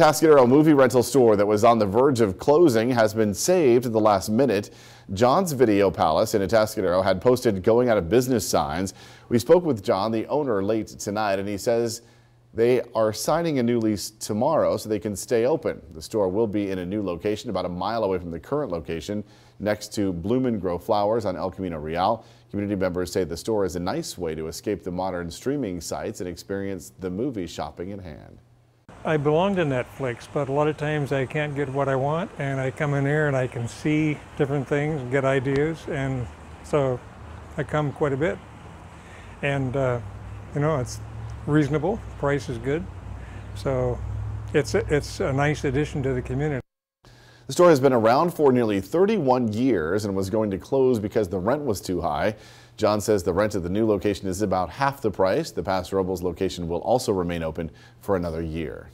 Atascadero movie rental store that was on the verge of closing has been saved at the last minute. John's Video Palace in Atascadero had posted going out of business signs. We spoke with John, the owner, late tonight, and he says they are signing a new lease tomorrow so they can stay open. The store will be in a new location about a mile away from the current location next to Bloom and Grow Flowers on El Camino Real. Community members say the store is a nice way to escape the modern streaming sites and experience the movie shopping in hand. I belong to Netflix, but a lot of times I can't get what I want, and I come in here and I can see different things, get ideas, and so I come quite a bit. And uh, you know, it's reasonable, price is good, so it's a, it's a nice addition to the community. The store has been around for nearly 31 years and was going to close because the rent was too high. John says the rent at the new location is about half the price. The Paso Robles location will also remain open for another year.